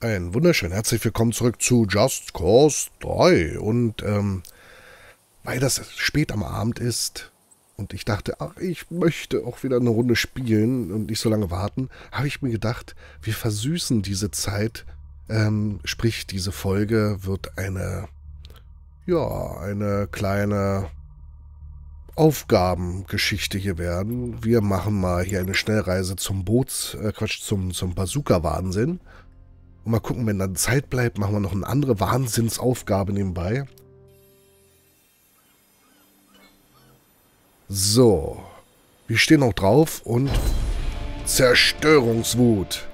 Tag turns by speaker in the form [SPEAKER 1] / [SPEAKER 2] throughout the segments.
[SPEAKER 1] Ein wunderschön herzlich willkommen zurück zu Just Cause 3. Und ähm, weil das spät am Abend ist und ich dachte, ach, ich möchte auch wieder eine Runde spielen und nicht so lange warten, habe ich mir gedacht, wir versüßen diese Zeit. Ähm, sprich, diese Folge wird eine, ja, eine kleine Aufgabengeschichte hier werden. Wir machen mal hier eine Schnellreise zum Boots, äh, Quatsch, zum, zum Bazooka-Wahnsinn. Und mal gucken, wenn dann Zeit bleibt, machen wir noch eine andere Wahnsinnsaufgabe nebenbei. So. Wir stehen auch drauf und Zerstörungswut.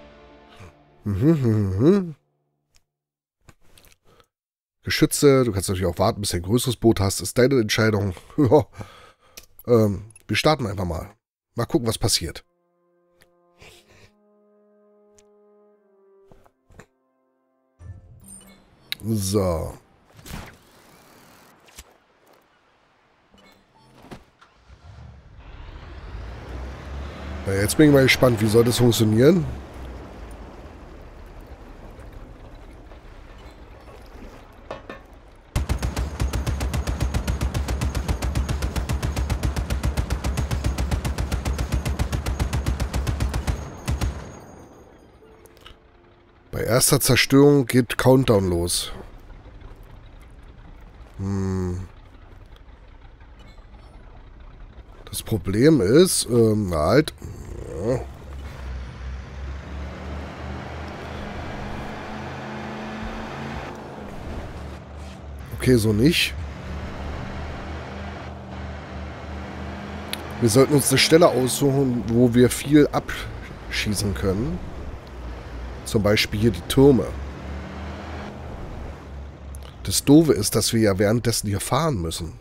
[SPEAKER 1] Geschütze, du kannst natürlich auch warten, bis du ein größeres Boot hast. Ist deine Entscheidung. ähm, wir starten einfach mal. Mal gucken, was passiert. So. Na, jetzt bin ich mal gespannt, wie soll das funktionieren? Erster Zerstörung geht Countdown los. Hm. Das Problem ist, ähm, halt. Ja. Okay, so nicht. Wir sollten uns eine Stelle aussuchen, wo wir viel abschießen können. Zum Beispiel hier die Türme. Das Doofe ist, dass wir ja währenddessen hier fahren müssen.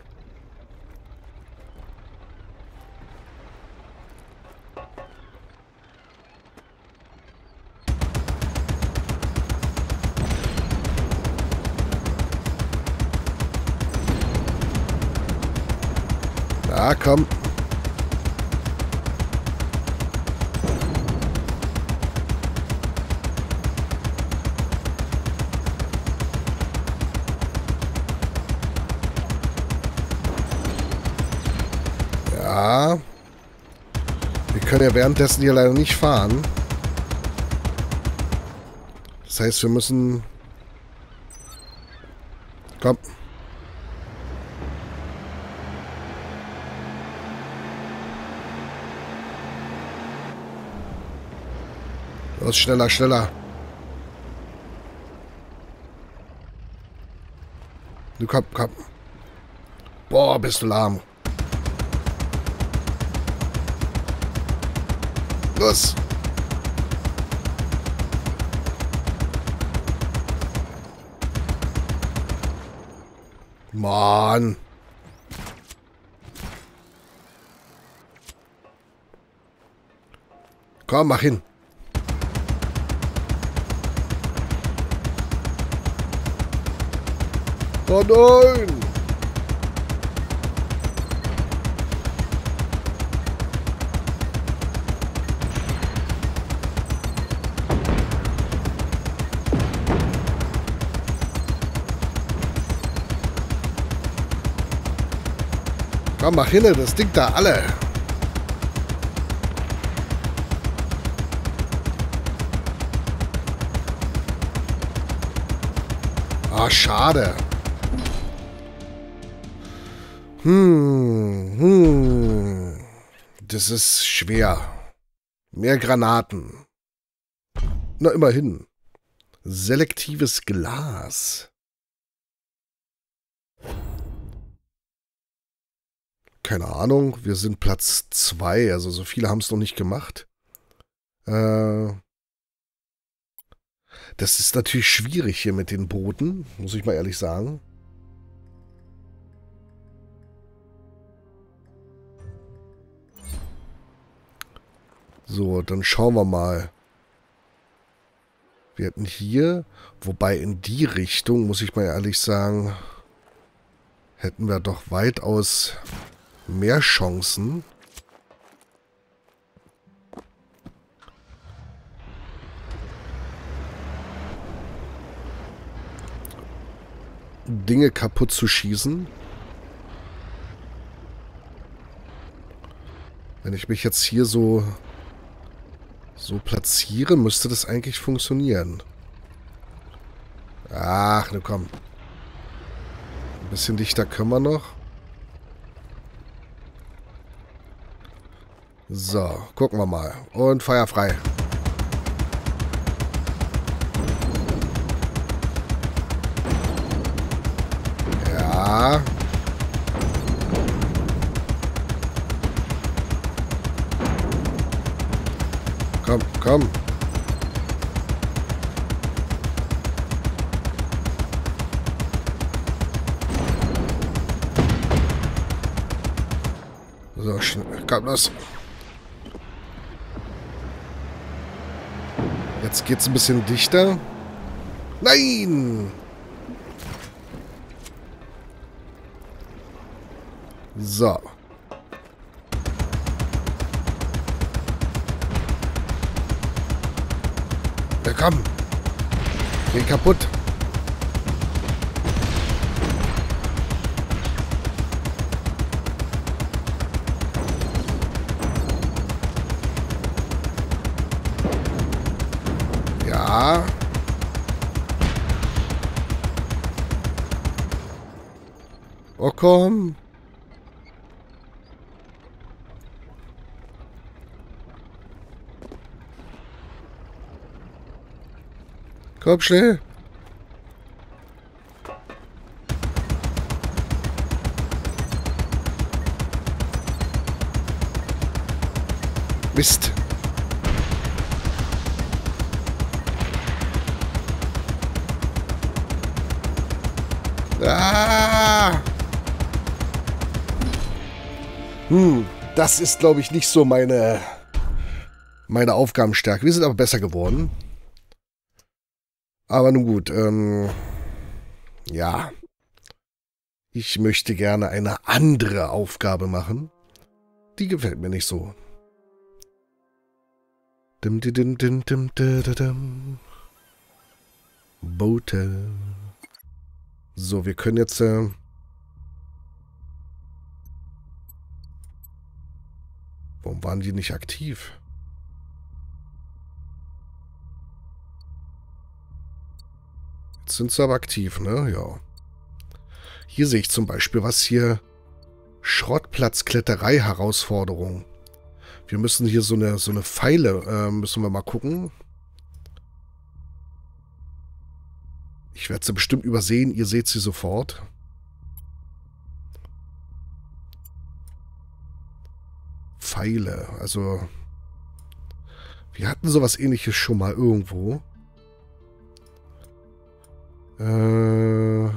[SPEAKER 1] Ja, komm. können ja währenddessen hier leider nicht fahren. Das heißt, wir müssen... Komm. Los, schneller, schneller. Du komm, komm. Boah, bist du lahm. Los! Mann! Komm, mach hin. Oh nein! Komm, mach hin, das Ding da, alle. Ah, schade. Hm, hm. Das ist schwer. Mehr Granaten. Na, immerhin. Selektives Glas. Keine Ahnung, wir sind Platz 2, also so viele haben es noch nicht gemacht. Äh, das ist natürlich schwierig hier mit den Booten, muss ich mal ehrlich sagen. So, dann schauen wir mal. Wir hatten hier, wobei in die Richtung, muss ich mal ehrlich sagen, hätten wir doch weitaus mehr Chancen. Dinge kaputt zu schießen. Wenn ich mich jetzt hier so so platziere, müsste das eigentlich funktionieren. Ach, ne komm. Ein bisschen dichter können wir noch. So, gucken wir mal. Und Feuer frei. Jetzt geht's ein bisschen dichter. Nein! So. Ja, komm. Geh kaputt. Ja. Oh, komm. Komm schnell. Mist. Hm, das ist, glaube ich, nicht so meine, meine Aufgabenstärke. Wir sind aber besser geworden. Aber nun gut, ähm, ja. Ich möchte gerne eine andere Aufgabe machen. Die gefällt mir nicht so. Dim, dim, dim, dim, dim, Boote. So, wir können jetzt... Äh Warum waren die nicht aktiv? Jetzt sind sie aber aktiv, ne? Ja. Hier sehe ich zum Beispiel was hier... Schrottplatzkletterei-Herausforderung. Wir müssen hier so eine, so eine Pfeile, äh, müssen wir mal gucken. Ich werde sie bestimmt übersehen, ihr seht sie sofort. Pfeile, also... Wir hatten sowas ähnliches schon mal irgendwo. Äh...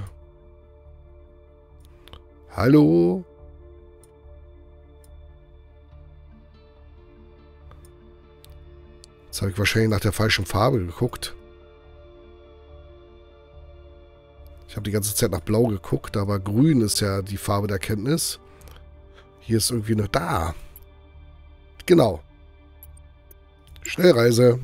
[SPEAKER 1] Hallo? Jetzt habe ich wahrscheinlich nach der falschen Farbe geguckt. Ich habe die ganze Zeit nach Blau geguckt, aber Grün ist ja die Farbe der Kenntnis. Hier ist irgendwie noch da. Genau. Schnellreise.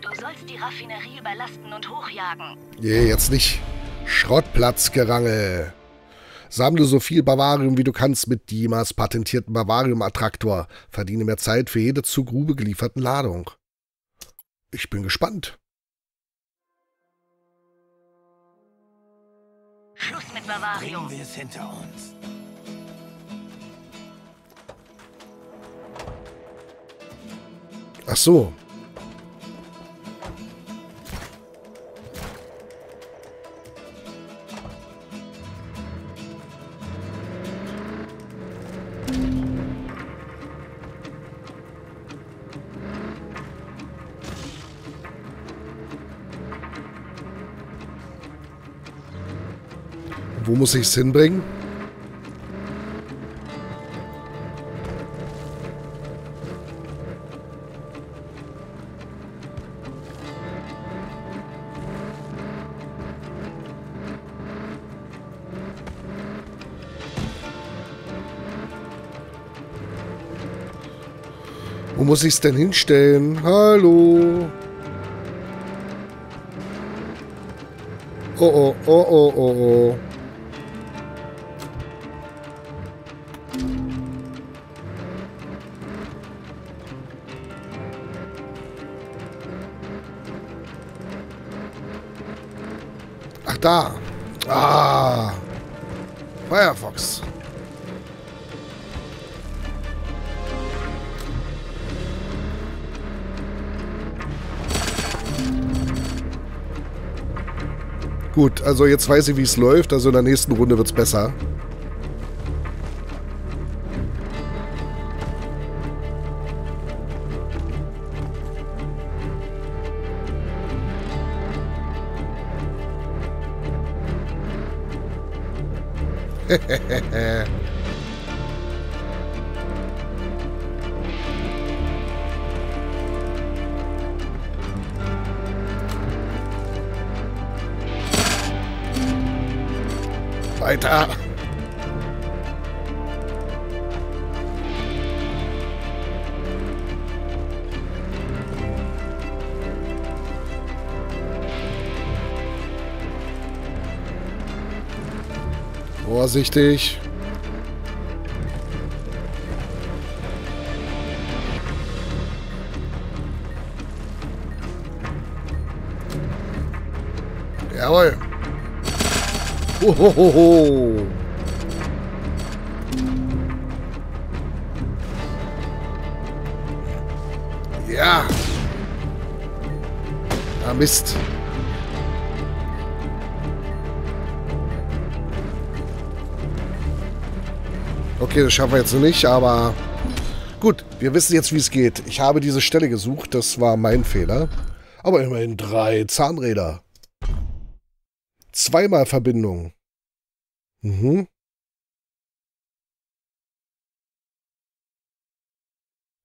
[SPEAKER 2] Du sollst die Raffinerie überlasten und hochjagen.
[SPEAKER 1] Nee, jetzt nicht. Schrottplatzgerangel. Sammle so viel Bavarium wie du kannst mit Dimas patentierten Bavarium-Attraktor. Verdiene mehr Zeit für jede zur Grube gelieferten Ladung. Ich bin gespannt.
[SPEAKER 2] Schluss mit Bavarium.
[SPEAKER 3] Bringen wir es hinter uns.
[SPEAKER 1] Ach so. Wo muss ich es hinbringen? Wo muss ich es denn hinstellen? Hallo? Oh oh, oh oh, oh oh. Da. Ah. Firefox. Gut, also jetzt weiß ich, wie es läuft. Also in der nächsten Runde wird es besser. Weiter. Vorsichtig. Hohoho. Ja. Ah, Mist. Okay, das schaffen wir jetzt nicht, aber gut, wir wissen jetzt, wie es geht. Ich habe diese Stelle gesucht, das war mein Fehler. Aber immerhin drei Zahnräder. Zweimal Verbindung. Mhm.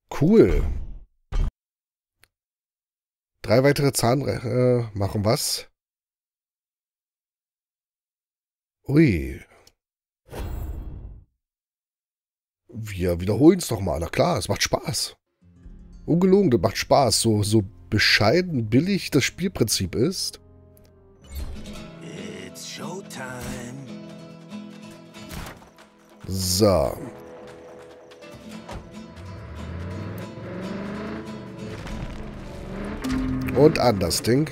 [SPEAKER 1] Cool. Drei weitere Zahnräder äh, machen was? Ui. Wir wiederholen es doch mal. Na klar, es macht Spaß. Ungelogen, das macht Spaß. So, so bescheiden billig das Spielprinzip ist. So. Und an das Ding.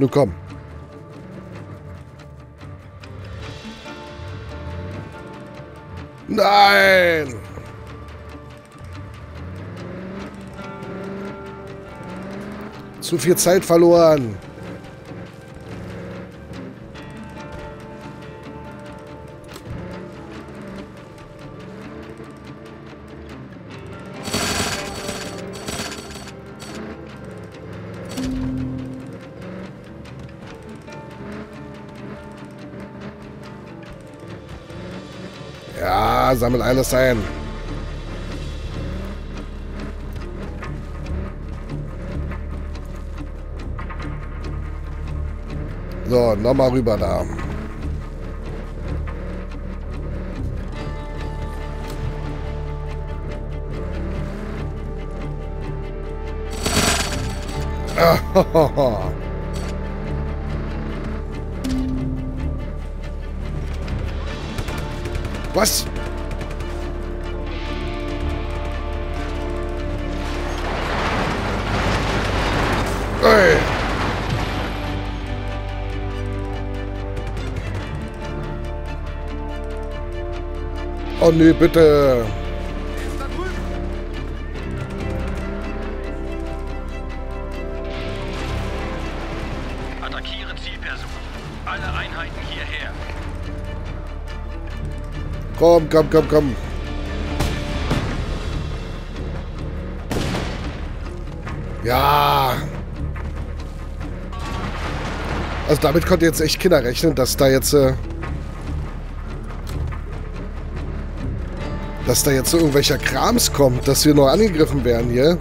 [SPEAKER 1] Nun komm. Nein! Zu viel Zeit verloren. Ja, sammel alles ein. So, nochmal rüber da. Was? Oh nee, bitte.
[SPEAKER 3] Attackiere Zielperson. Alle Einheiten hierher.
[SPEAKER 1] Komm, komm, komm, komm. Ja. Also damit konnte jetzt echt Kinder rechnen, dass da jetzt... Äh dass da jetzt so irgendwelcher Krams kommt, dass wir noch angegriffen werden hier.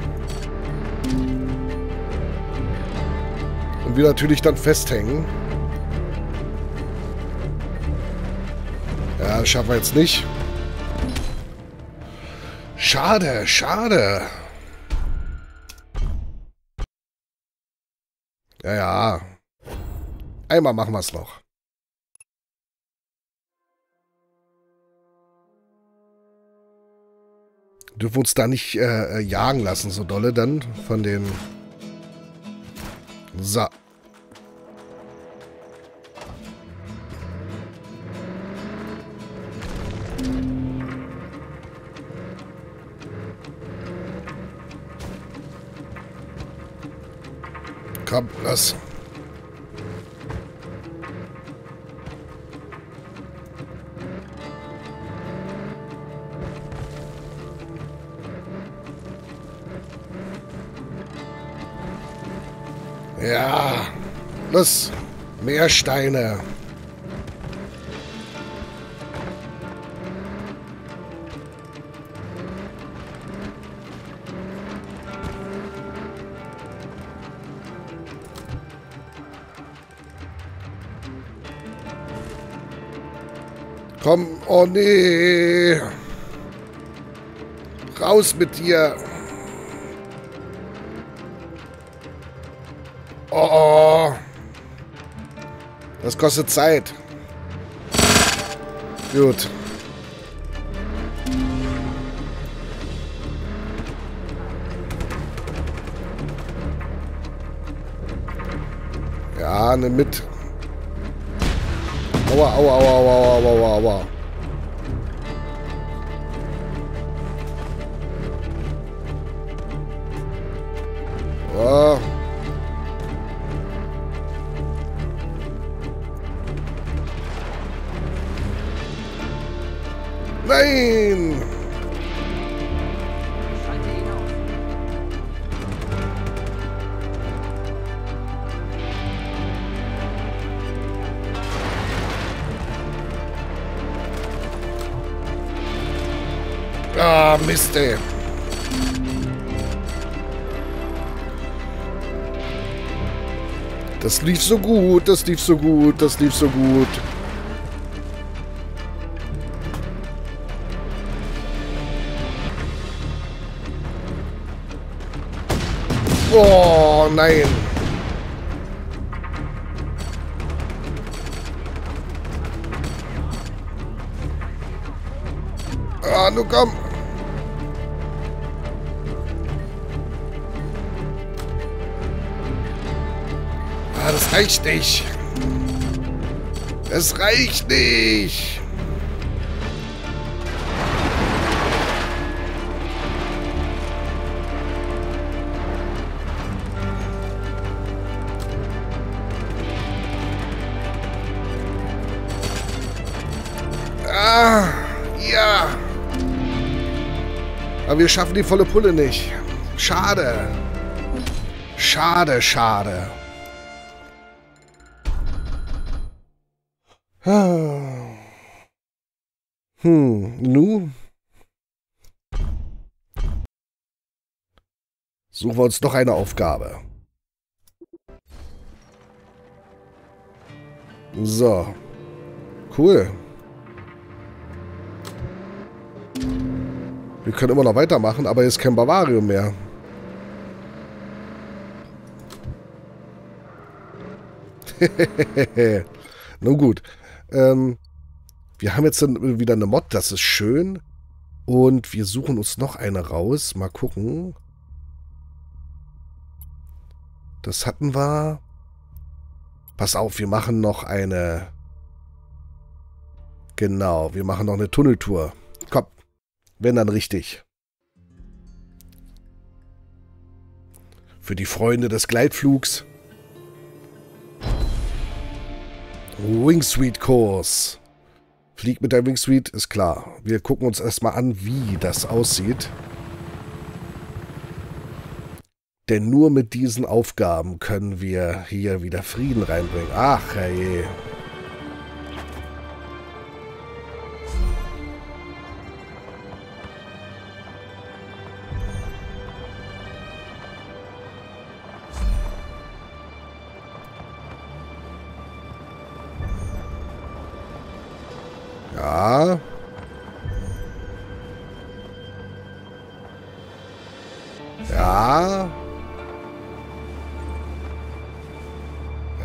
[SPEAKER 1] Und wir natürlich dann festhängen. Ja, das schaffen wir jetzt nicht. Schade, schade. Ja, ja. Einmal machen wir es noch. Dürfen uns da nicht äh, äh, jagen lassen, so dolle dann von den... So. Los. Mehr Steine. Komm, oh nee. Raus mit dir. Das kostet Zeit. Gut. Ja, nimm mit. Aua, aua, aua, aua, aua, aua, aua. Ah, Mist, ey. Das lief so gut, das lief so gut, das lief so gut. Oh, nein. Ah, nu komm. Das reicht nicht. Es reicht nicht. Ah, ja. Aber wir schaffen die volle Pulle nicht. Schade. Schade, schade. Hm, nu? Suchen wir uns noch eine Aufgabe. So. Cool. Wir können immer noch weitermachen, aber jetzt kein Bavarium mehr. Nun gut. Ähm, wir haben jetzt wieder eine Mod, das ist schön. Und wir suchen uns noch eine raus. Mal gucken. Das hatten wir. Pass auf, wir machen noch eine... Genau, wir machen noch eine Tunneltour. Komm, wenn dann richtig. Für die Freunde des Gleitflugs. Wingsuite-Kurs. Flieg mit der Wingsuite, ist klar. Wir gucken uns erstmal an, wie das aussieht. Denn nur mit diesen Aufgaben können wir hier wieder Frieden reinbringen. Ach, herrje. Ja. Ja.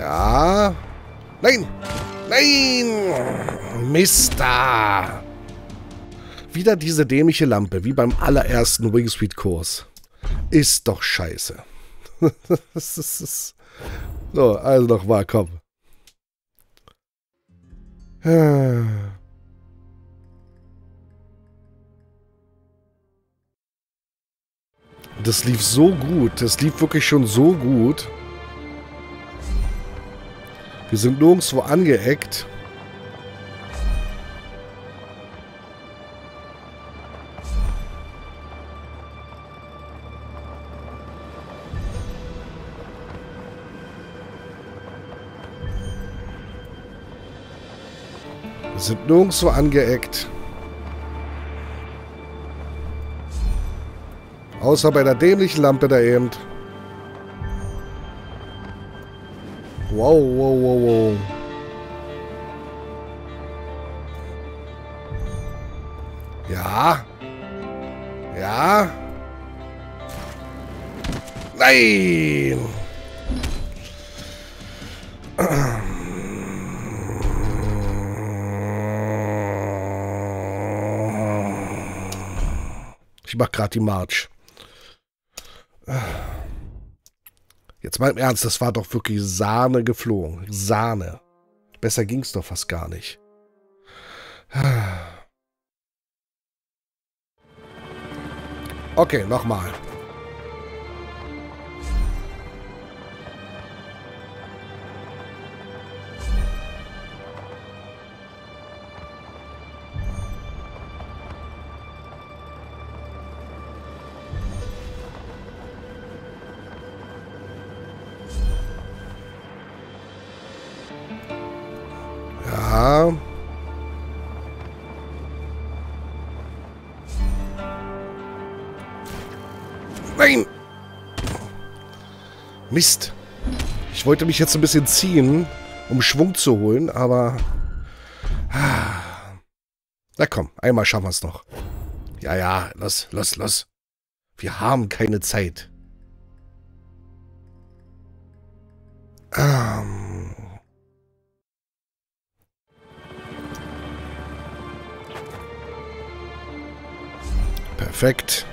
[SPEAKER 1] Ja. Nein! Nein! Mister! Wieder diese dämliche Lampe, wie beim allerersten Wingspeed-Kurs. Ist doch scheiße. so, also nochmal, komm. Das lief so gut. Das lief wirklich schon so gut. Wir sind nirgendwo angeeckt. Wir sind nirgendwo angeeckt. Außer bei der dämlichen Lampe da eben. Wow, wow, wow, wow. Ja. Ja. Nein. Ich mach gerade die March. Jetzt mal im Ernst, das war doch wirklich Sahne geflogen. Sahne. Besser ging's doch fast gar nicht. Okay, nochmal. Mist. Ich wollte mich jetzt ein bisschen ziehen, um Schwung zu holen, aber... Na komm, einmal schaffen wir es noch. Ja, ja, los, los, los. Wir haben keine Zeit. Ähm... Perfekt.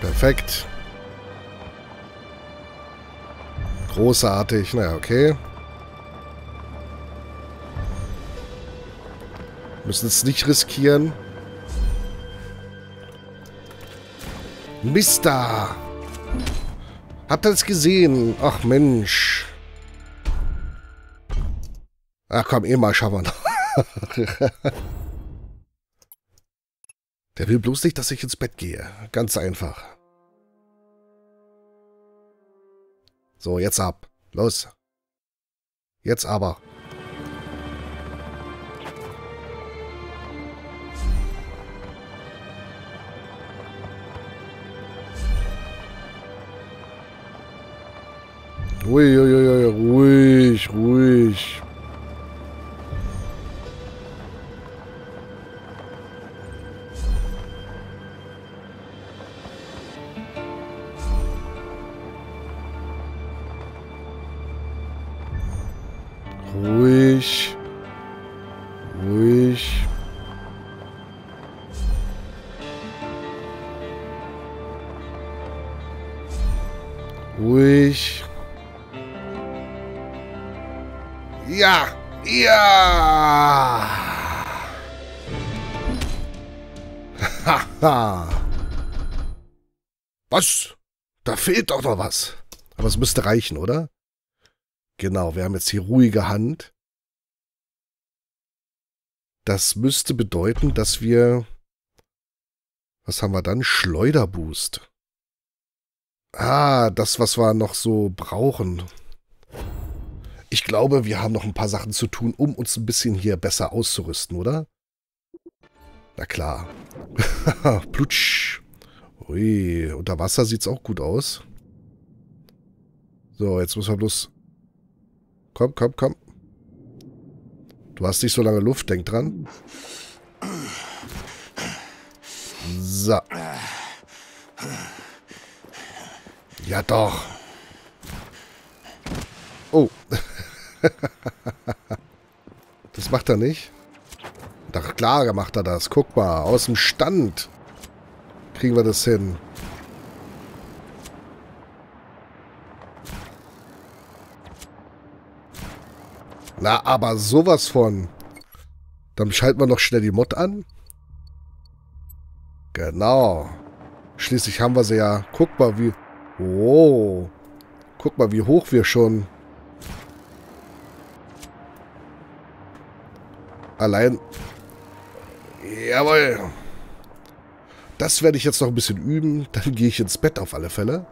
[SPEAKER 1] Perfekt. Großartig. Na ja, okay. Müssen es nicht riskieren. Mister! Habt ihr das gesehen? Ach Mensch. Ach komm, eh mal schauen wir noch. Der will bloß nicht, dass ich ins Bett gehe. Ganz einfach. So, jetzt ab. Los. Jetzt aber. Ui, ui, ui, fehlt doch noch was. Aber es müsste reichen, oder? Genau, wir haben jetzt hier ruhige Hand. Das müsste bedeuten, dass wir... Was haben wir dann? Schleuderboost. Ah, das, was wir noch so brauchen. Ich glaube, wir haben noch ein paar Sachen zu tun, um uns ein bisschen hier besser auszurüsten, oder? Na klar. Plutsch. Ui, unter Wasser sieht's auch gut aus. So, jetzt müssen wir bloß... Komm, komm, komm. Du hast nicht so lange Luft, denk dran. So. Ja doch. Oh. das macht er nicht. Doch klar macht er das. Guck mal, aus dem Stand kriegen wir das hin. Na, aber sowas von. Dann schalten wir noch schnell die Mod an. Genau. Schließlich haben wir sie ja. Guck mal, wie... Oh. Guck mal, wie hoch wir schon... Allein... Jawohl. Das werde ich jetzt noch ein bisschen üben. Dann gehe ich ins Bett auf alle Fälle.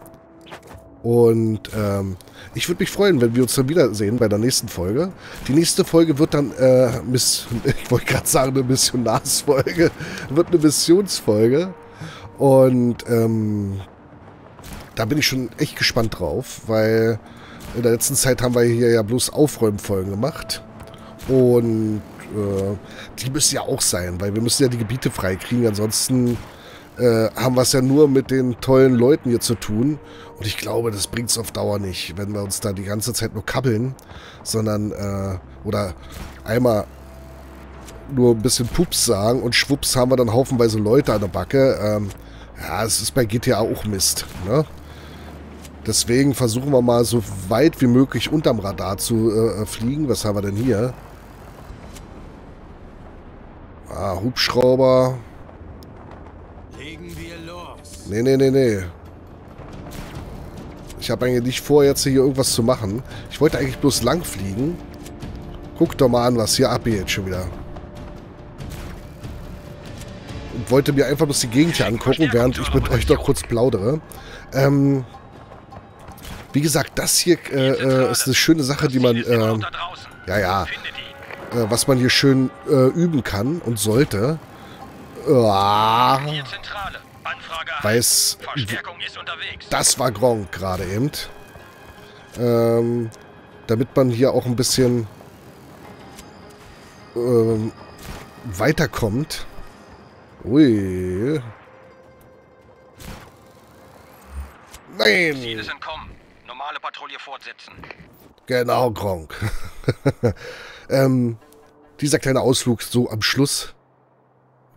[SPEAKER 1] Und ähm, ich würde mich freuen, wenn wir uns dann wiedersehen bei der nächsten Folge. Die nächste Folge wird dann, äh, Miss, ich wollte gerade sagen, eine Missionarsfolge, wird eine Missionsfolge. Und ähm, da bin ich schon echt gespannt drauf, weil in der letzten Zeit haben wir hier ja bloß Aufräumfolgen gemacht. Und äh, die müssen ja auch sein, weil wir müssen ja die Gebiete freikriegen. Ansonsten äh, haben wir es ja nur mit den tollen Leuten hier zu tun. Und ich glaube, das bringt es auf Dauer nicht, wenn wir uns da die ganze Zeit nur kabbeln, sondern, äh, oder einmal nur ein bisschen Pups sagen und schwupps haben wir dann haufenweise Leute an der Backe. Ähm, ja, es ist bei GTA auch Mist, ne? Deswegen versuchen wir mal so weit wie möglich unterm Radar zu äh, fliegen. Was haben wir denn hier? Ah, Hubschrauber. Nee, nee, nee, nee. Ich habe eigentlich nicht vor, jetzt hier irgendwas zu machen. Ich wollte eigentlich bloß lang fliegen. Guck doch mal an, was hier abgeht schon wieder. Und wollte mir einfach bloß die Gegend hier angucken, während ich mit euch noch kurz plaudere. Ähm, wie gesagt, das hier äh, äh, ist eine schöne Sache, die man... Äh, ja, ja. Äh, was man hier schön äh, üben kann und sollte. Uah. Weiß, das war Gronk gerade eben. Ähm, damit man hier auch ein bisschen ähm, weiterkommt. Ui. Nein! Ziel ist entkommen. Normale Patrouille fortsetzen. Genau, Gronk. ähm, dieser kleine Ausflug so am Schluss.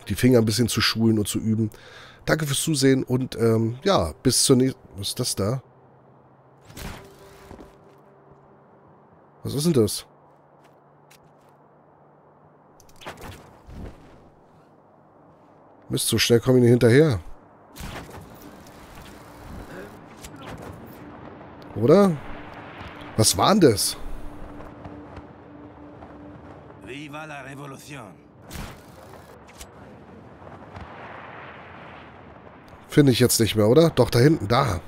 [SPEAKER 1] Die Finger ein bisschen zu schulen und zu üben. Danke fürs Zusehen und ähm, ja, bis zur nächsten... Was ist das da? Was ist denn das? Mist, so schnell komme ich nicht hinterher. Oder? Was war denn das? Viva la Revolution. Finde ich jetzt nicht mehr, oder? Doch, da hinten, da.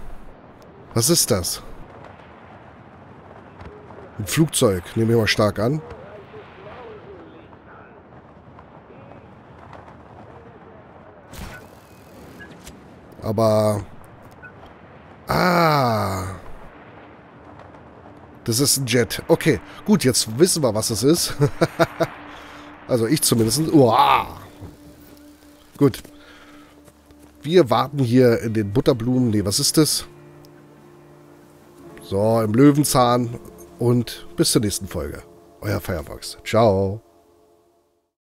[SPEAKER 1] Was ist das? Ein Flugzeug, nehme ich mal stark an. Aber... Ah... Das ist ein Jet. Okay, gut, jetzt wissen wir, was es ist. also ich zumindest. Uah. Gut. Wir warten hier in den Butterblumen. Nee, was ist das? So, im Löwenzahn. Und bis zur nächsten Folge. Euer Firefox. Ciao.